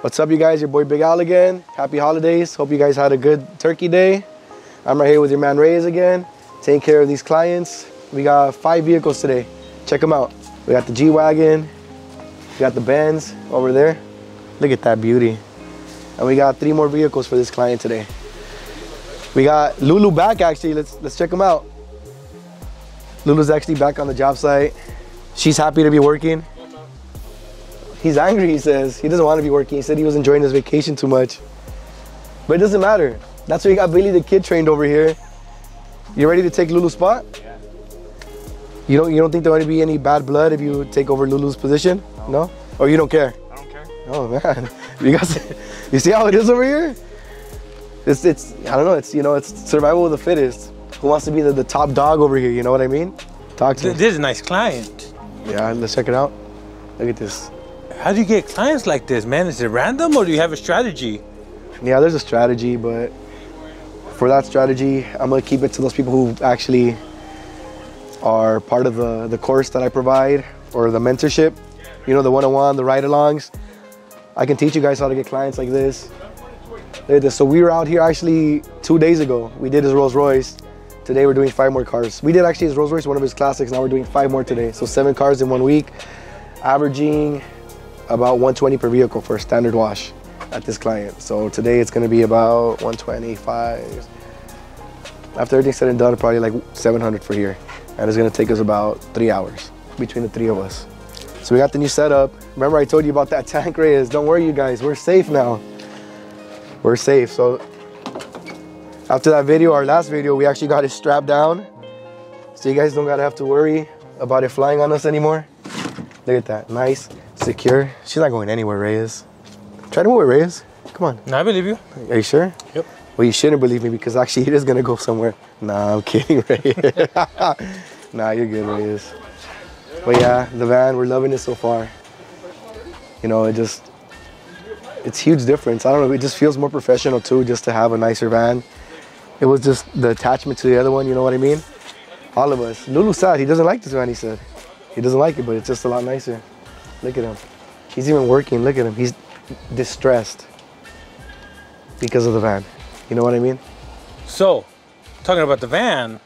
What's up, you guys? Your boy Big Al again. Happy holidays. Hope you guys had a good turkey day. I'm right here with your man Reyes again, taking care of these clients. We got five vehicles today. Check them out. We got the G-Wagon, we got the Benz over there. Look at that beauty. And we got three more vehicles for this client today. We got Lulu back actually. Let's let's check them out. Lulu's actually back on the job site. She's happy to be working. He's angry, he says. He doesn't want to be working. He said he was enjoying his vacation too much. But it doesn't matter. That's why you got Billy the kid trained over here. You ready to take Lulu's spot? Yeah. You don't you don't think there would be any bad blood if you take over Lulu's position? No? Or oh, you don't care? I don't care. Oh man. You guys you see how it is over here? It's it's I don't know, it's you know, it's survival of the fittest. Who wants to be the, the top dog over here, you know what I mean? Talk to Th- me. This is a nice client. Yeah, let's check it out. Look at this. How do you get clients like this, man? Is it random or do you have a strategy? Yeah, there's a strategy, but for that strategy, I'm gonna keep it to those people who actually are part of the, the course that I provide or the mentorship. You know, the one-on-one, the ride-alongs. I can teach you guys how to get clients like this. So we were out here actually two days ago. We did his Rolls Royce. Today we're doing five more cars. We did actually his Rolls Royce, one of his classics. Now we're doing five more today. So seven cars in one week, averaging about 120 per vehicle for a standard wash at this client. So today it's gonna be about 125. After everything's said and done, probably like 700 for here. And it's gonna take us about three hours between the three of us. So we got the new setup. Remember I told you about that tank raise. Don't worry you guys, we're safe now. We're safe. So after that video, our last video, we actually got it strapped down. So you guys don't gotta have to worry about it flying on us anymore. Look at that, nice, secure. She's not going anywhere, Reyes. Try to move it, Reyes. Come on. No, I believe you. Are you sure? Yep. Well, you shouldn't believe me because actually it is gonna go somewhere. Nah, I'm kidding, Reyes. nah, you're good, Reyes. But yeah, the van, we're loving it so far. You know, it just, it's huge difference. I don't know, it just feels more professional too, just to have a nicer van. It was just the attachment to the other one, you know what I mean? All of us. Lulu said he doesn't like this van, he said. He doesn't like it, but it's just a lot nicer. Look at him. He's even working, look at him. He's distressed because of the van. You know what I mean? So, talking about the van,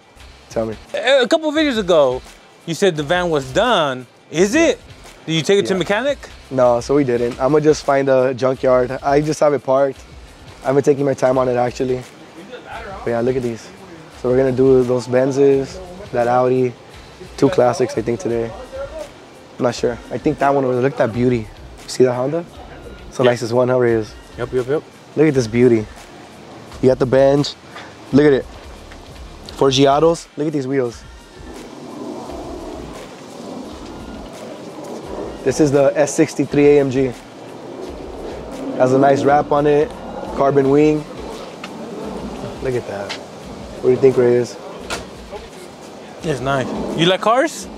Tell me. a couple of videos ago, you said the van was done. Is it? Did you take it to Yeah. mechanic? No, so we didn't. I'm gonna just find a junkyard. I just have it parked. I've been taking my time on it actually. But yeah, look at these. So we're gonna do those Benzes, that Audi, two classics I think today. I'm not sure. I think that one there. Look at that beauty. See that Honda? It's the Yeah. nicest one, how it is. Yep, yep, yep. Look at this beauty. You got the Benz. Look at it. For Giados, look at these wheels. This is the S63 AMG. Has a nice wrap on it, carbon wing. Look at that. What do you think, Reyes? It's nice. You like cars?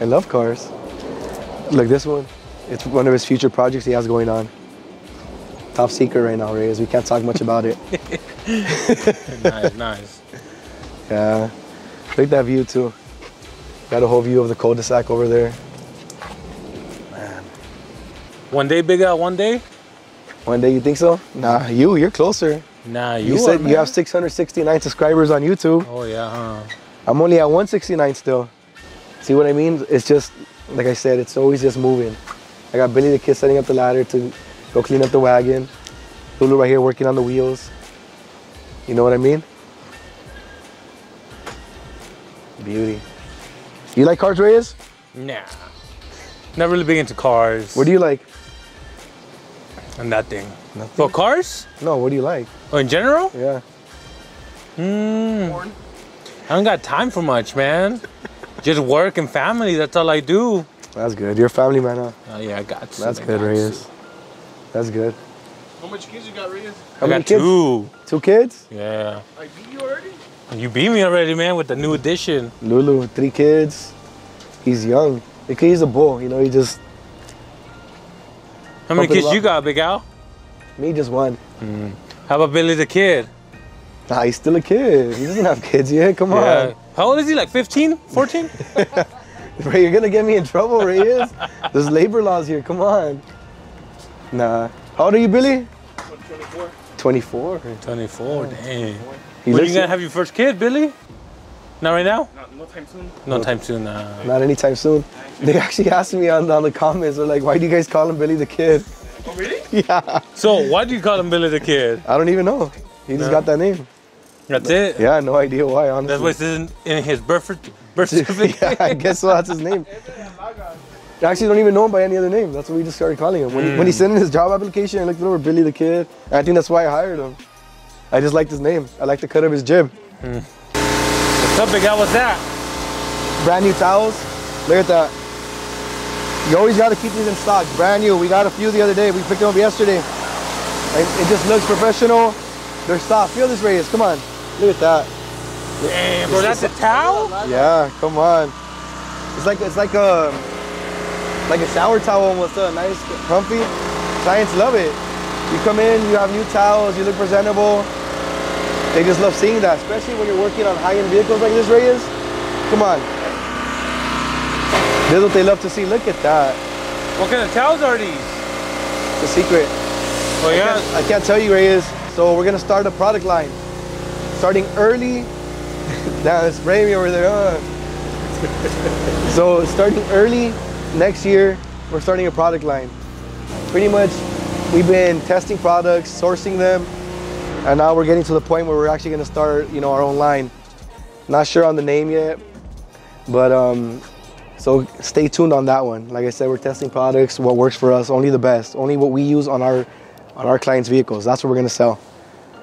I love cars. Look, this one. It's one of his future projects he has going on. Top secret right now, Reyes. We can't talk much about it. nice, nice. Yeah. Look at that view too. Got a whole view of the cul-de-sac over there. Man. One day, Big Al. One day. One day you think so? Nah, you, you're closer. Nah, you, You, said are, you have man. 669 subscribers on YouTube. Oh yeah, huh? I'm only at 169 still. See what I mean? It's just, like I said, it's always just moving. I got Billy the kid setting up the ladder to go clean up the wagon. Lulu right here working on the wheels. You know what I mean? Beauty. You like cars, Reyes? Nah. Not really big into cars. What do you like? Nothing. Nothing? For cars? No, what do you like? Oh, in general? Yeah. Hmm. I don't got time for much, man. Just work and family. That's all I do. That's good. You're a family man, huh? Oh yeah, I got. to, That's I good, got Reyes. That's good. How much kids you got, Reyes? How I many got kids? two. Two kids? Yeah. I beat you already? You beat me already, man, with the new addition. Lulu, three kids. He's young. Because he's a bull, you know, he just, How many kids you got, Big Al? me just one. Mm. How about Billy the kid? Nah, he's still a kid. He doesn't have kids yet. Come Yeah. How old is he? Like 15, 14? on. Ray, you're gonna get me in trouble, Reyes. There's labor laws here. Come on. Nah. How old are you, Billy? 24. 24. 24, dang. He when you gonna have your first kid, Billy? Not right now? Not, no time soon. No time soon. Uh, Not anytime soon. They actually asked me on, on the comments, they're like, why do you guys call him Billy the Kid? Oh, really? Yeah. so why do you call him Billy the Kid? I don't even know. He just No. got that name. That's it. Yeah, no idea why, honestly. That's what it's in, in his birth birth certificate. yeah, I guess so. That's his name. I actually don't even know him by any other name. That's what we just started calling him. When, he, when he mm. sent in his job application, I looked over Billy the Kid. And I think that's why I hired him. I just liked his name. I like the cut of his jib. What's up, big guy? What's that? Brand new towels. Look at that. You always got to keep these in stock. Brand new. We got a few the other day. We picked them up yesterday. And it just looks professional. They're soft. Feel this, Reyes. Come on. Look at that. Damn, bro, that's a towel? Yeah, come on. It's like it's like a like a shower towel almost, uh, nice, comfy. Clients love it. You come in, you have new towels, you look presentable. They just love seeing that, especially when you're working on high-end vehicles like this, Reyes. Come on. This is what they love to see. Look at that. What kind of towels are these? It's a secret. Oh, yeah. I can't tell you, Reyes. So we're gonna start a product line. Starting early. Now it's Remy over there. so starting early next year, we're starting a product line. Pretty much, we've been testing products, sourcing them, and now we're getting to the point where we're actually gonna start, you know, our own line. Not sure on the name yet, but um, so stay tuned on that one. Like I said, we're testing products, what works for us, only the best, only what we use on our on our clients' vehicles. That's what we're gonna sell.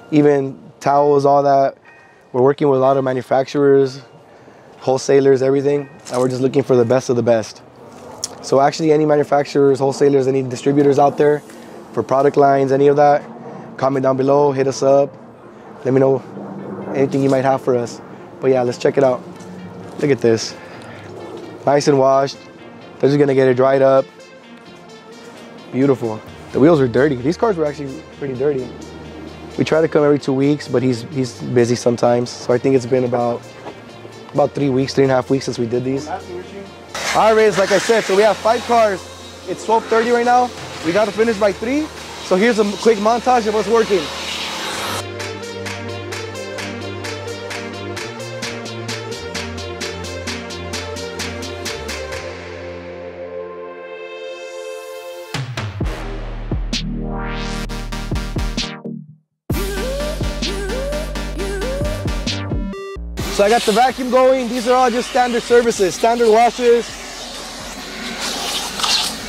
Even towels, all that. We're working with a lot of manufacturers, wholesalers, everything, and we're just looking for the best of the best. So actually, any manufacturers, wholesalers, any distributors out there for product lines, any of that, comment down below, hit us up. Let me know anything you might have for us. But yeah, let's check it out. Look at this. Nice and washed. They're just gonna get it dried up. Beautiful. The wheels are dirty. These cars were actually pretty dirty. We try to come every two weeks, but he's he's busy sometimes. So I think it's been about about three weeks, three and a half weeks since we did these. All right, like I said, so we have five cars. It's 12:30 right now. We got to finish by three. So here's a quick montage of us working. So I got the vacuum going. These are all just standard services, standard washes.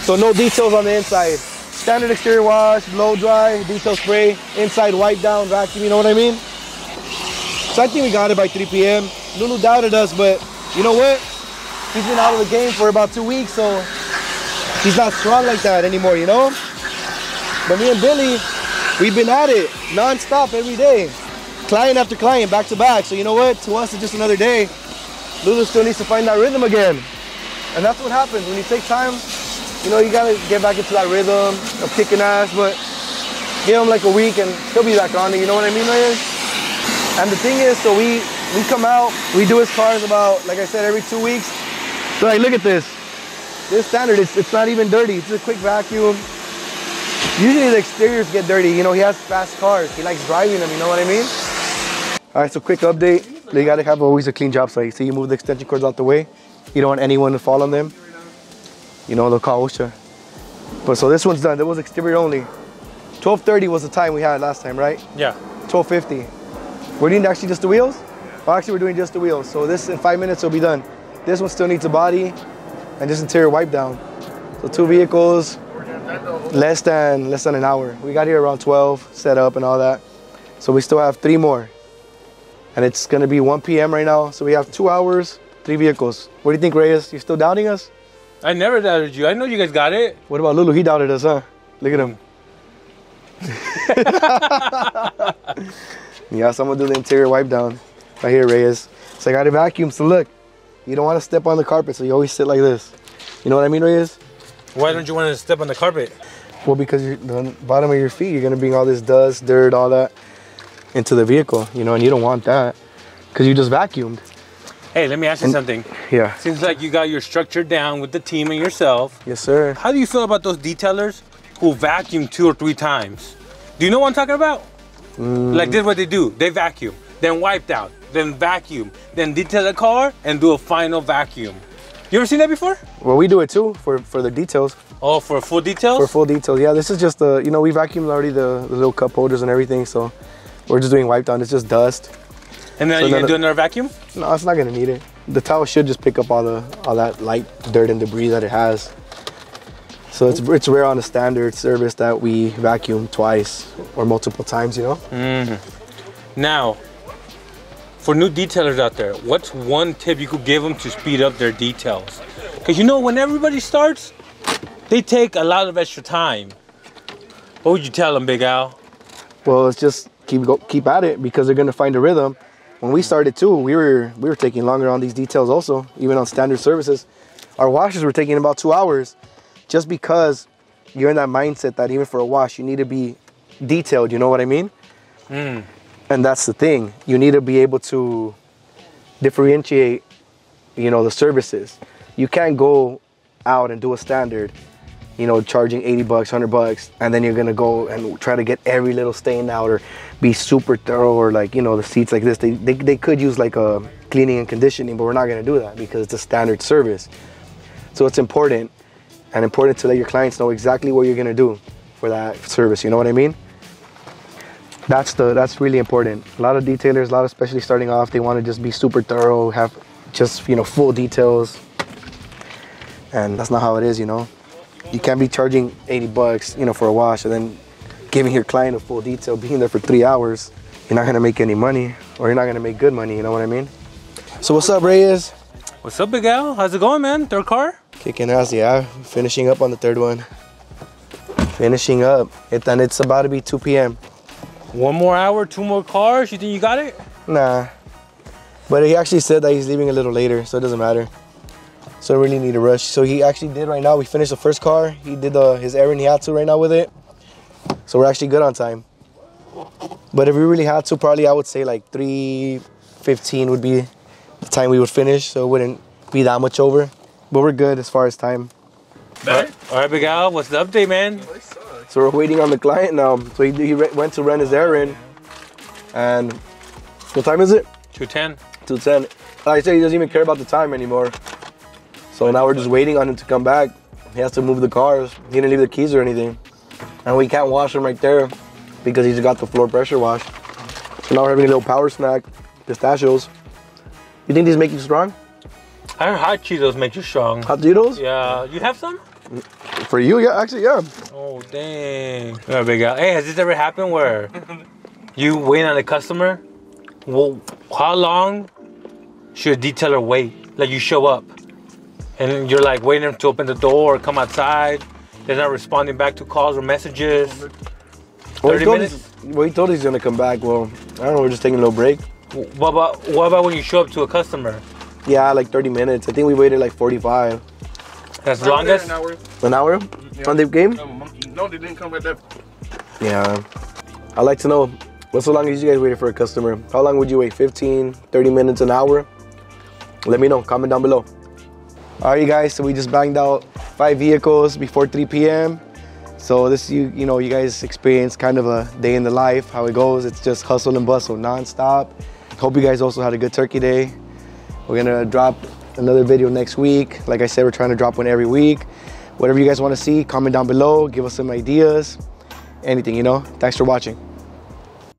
So no details on the inside. Standard exterior wash, blow dry, detail spray, inside wipe down, vacuum, you know what I mean? So I think we got it by 3 p.m. Lulu doubted us, but you know what? He's been out of the game for about two weeks, so he's not strong like that anymore, you know? But me and Billy, we've been at it non-stop every day client after client, back to back. So you know what? To us, it's just another day. Lulu still needs to find that rhythm again. And that's what happens when you take time. You know, you gotta get back into that rhythm of kicking ass, but give him like a week and he'll be back on it. You know what I mean, Reyes? And the thing is, so we we come out, we do his cars about, like I said, every two weeks. So like, look at this. This standard, it's, it's not even dirty. It's a quick vacuum. Usually the exteriors get dirty. You know, he has fast cars. He likes driving them, you know what I mean? All right, so quick update. You gotta have always a clean job site. So you move the extension cords out the way. You don't want anyone to fall on them. You know, they'll call OSHA. But so this one's done. That was exterior only. 12.30 was the time we had last time, right? Yeah. 12.50. We're doing actually just the wheels? Well, actually, we're doing just the wheels. So this, in five minutes, will be done. This one still needs a body and just interior wipe down. So two vehicles, less than, less than an hour. We got here around 12, set up and all that. So we still have three more. And it's gonna be 1 p.m. right now. So we have two hours, three vehicles. What do you think, Reyes? You still doubting us? I never doubted you. I know you guys got it. What about Lulu? He doubted us, huh? Look at him. yeah, so I'm gonna do the interior wipe down right here, Reyes. So I got a vacuum. So look, you don't want to step on the carpet, so you always sit like this. You know what I mean, Reyes? Why don't you want to step on the carpet? Well, because you're, the bottom of your feet, you're gonna bring all this dust, dirt, all that into the vehicle. You know, and you don't want that because you just vacuumed. Hey, let me ask you something. Yeah. Seems like you got your structure down with the team and yourself. Yes, sir. How do you feel about those detailers who vacuum two or three times. Do you know what I'm talking about? Mm. Like this is what they do. They vacuum, then wipe down, then vacuum, then detail the car and do a final vacuum. You ever seen that before? Well, we do it too for for the details, Oh, for full details? for full details. Yeah, this is just the you know we vacuumed already the, the little cup holders and everything, so we're just doing wipe down. It's just dust. and then so you none gonna do another vacuum? No, it's not gonna need it. The towel should just pick up all the all that light dirt and debris that it has. So it's it's rare on a standard service that we vacuum twice or multiple times. You know. Mm-hmm. Now, for new detailers out there, what's one tip you could give them to speed up their details? Because you know, when everybody starts, they take a lot of extra time. What would you tell them, Big Al? Well, it's just keep go, keep at it because they're gonna find a rhythm. When we started too, we were we were taking longer on these details also, even on standard services. Our washes were taking about two hours, just because you're in that mindset that even for a wash you need to be detailed. You know what I mean? Mm. And that's the thing. You need to be able to differentiate, you know, the services. You can't go out and do a standard you know, charging 80 bucks, 100 bucks, and then you're gonna go and try to get every little stain out or be super thorough or like, you know, the seats like this, they, they, they could use like a cleaning and conditioning, but we're not gonna do that because it's a standard service. So it's important and important to let your clients know exactly what you're gonna do for that service, you know what I mean? That's the that's really important. A lot of detailers, a lot of especially starting off, they wanna just be super thorough, have just, you know, full details. And that's not how it is, you know you can't be charging 80 bucks, you know, for a wash and then giving your client a full detail, being there for three hours. You're not gonna make any money or you're not gonna make good money, you know what I mean? So what's up, Reyes? What's up, Big Al? How's it going, man? Third car? Kicking ass, yeah. Finishing up on the third one. Finishing up. It, and it's about to be 2 p.m. One more hour, two more cars. You think you got it? Nah. But he actually said that he's leaving a little later, so it doesn't matter. So I really need to rush. So he actually did right now. We finished the first car. He did uh, his errand he had to right now with it. So we're actually good on time. But if we really had to, probably I would say like 3.15 would be the time we would finish. So it wouldn't be that much over. But we're good as far as time. All right, all right Big Al. What's the update, man? So we're waiting on the client now. So he, he went to run his errand. And what time is it? 210. 210. Like I said, he doesn't even care about the time anymore. So now we're just waiting on him to come back. He has to move the cars. He didn't leave the keys or anything. And we can't wash him right there because he's got the floor pressure wash. So now we're having a little power snack, pistachios. You think these make you strong? I heard hot Cheetos make you strong. Hot Cheetos? Yeah, you have some? For you, yeah, actually, yeah. Oh, dang. Right, Big Al. Hey, has this ever happened where you wait on a customer? Well, how long should a detailer wait? Like you show up and you're like waiting to open the door or come outside. They're not responding back to calls or messages. Well, 30 he told minutes? us, well, he told he's gonna come back. Well, I don't know, we're just taking a little break. What about what about when you show up to a customer? Yeah, like 30 minutes. I think we waited like 45. That's the longest. An hour. An hour on the game? No, they didn't come back that. Yeah. I'd like to know what's so long as you guys waited for a customer? How long would you wait? 15, 30 minutes, an hour? Let me know. Comment down below. All right, you guys. So we just banged out five vehicles before 3 p.m. So this, you you know, you guys experienced kind of a day in the life, how it goes. It's just hustle and bustle, nonstop. Hope you guys also had a good Turkey Day. We're gonna drop another video next week. Like I said, we're trying to drop one every week. Whatever you guys want to see, comment down below. Give us some ideas. Anything, you know. Thanks for watching.